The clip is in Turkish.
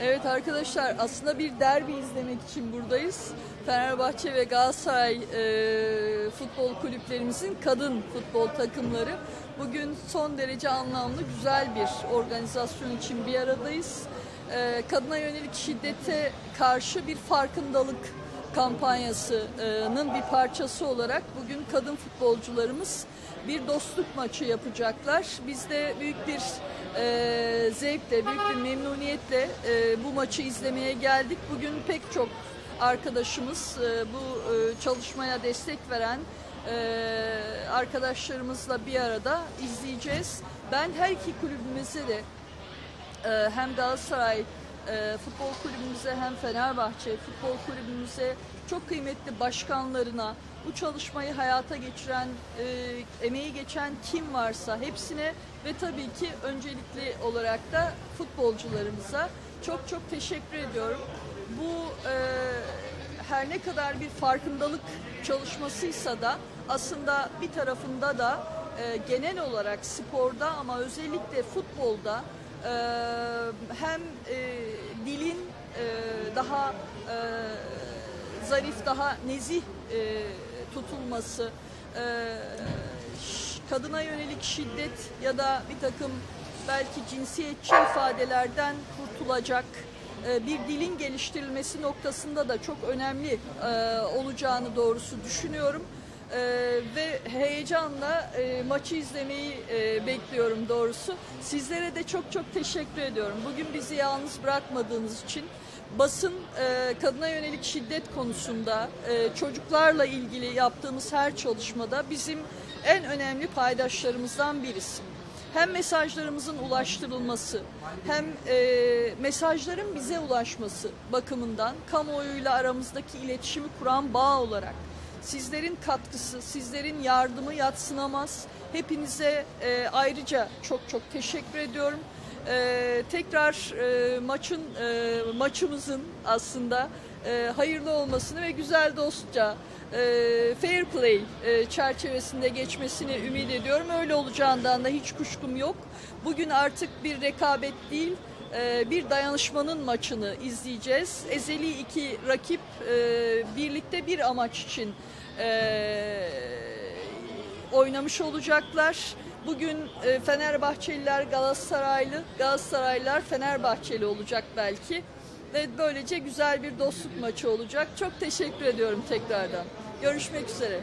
Evet arkadaşlar aslında bir derbi izlemek için buradayız. Fenerbahçe ve Galatasaray e, futbol kulüplerimizin kadın futbol takımları bugün son derece anlamlı güzel bir organizasyon için bir aradayız. E, kadına yönelik şiddete karşı bir farkındalık kampanyasının bir parçası olarak bugün kadın futbolcularımız bir dostluk maçı yapacaklar. Biz de büyük bir e, zevkle, büyük bir memnuniyetle e, bu maçı izlemeye geldik. Bugün pek çok arkadaşımız e, bu e, çalışmaya destek veren e, arkadaşlarımızla bir arada izleyeceğiz. Ben her iki kulübümüze de ee, hem Galatasaray e, futbol kulübümüze hem Fenerbahçe futbol kulübümüze çok kıymetli başkanlarına bu çalışmayı hayata geçiren, e, emeği geçen kim varsa hepsine ve tabii ki öncelikli olarak da futbolcularımıza çok çok teşekkür ediyorum. Bu e, her ne kadar bir farkındalık çalışmasıysa da aslında bir tarafında da e, genel olarak sporda ama özellikle futbolda e, hem e, dilin e, daha e, zarif, daha nezih e, tutulması, e, kadına yönelik şiddet ya da bir takım belki cinsiyetçi ifadelerden kurtulacak e, bir dilin geliştirilmesi noktasında da çok önemli e, olacağını doğrusu düşünüyorum. Heyecanla e, maçı izlemeyi e, bekliyorum doğrusu. Sizlere de çok çok teşekkür ediyorum. Bugün bizi yalnız bırakmadığınız için basın e, kadına yönelik şiddet konusunda e, çocuklarla ilgili yaptığımız her çalışmada bizim en önemli paydaşlarımızdan birisi hem mesajlarımızın ulaştırılması hem e, mesajların bize ulaşması bakımından kamuoyuyla aramızdaki iletişimi kuran bağ olarak sizlerin katkısı, sizlerin yardımı yatsınamaz. Hepinize e, ayrıca çok çok teşekkür ediyorum. E, tekrar e, maçın e, maçımızın aslında e, hayırlı olmasını ve güzel dostça e, fair play e, çerçevesinde geçmesini ümit ediyorum. Öyle olacağından da hiç kuşkum yok. Bugün artık bir rekabet değil, e, bir dayanışmanın maçını izleyeceğiz. Ezeli iki rakip e, birlikte bir amaç için e, oynamış olacaklar. Bugün e, Fenerbahçeliler Galatasaraylı, Galatasaraylılar Fenerbahçeli olacak belki. Ve böylece güzel bir dostluk maçı olacak. Çok teşekkür ediyorum tekrardan. Görüşmek üzere.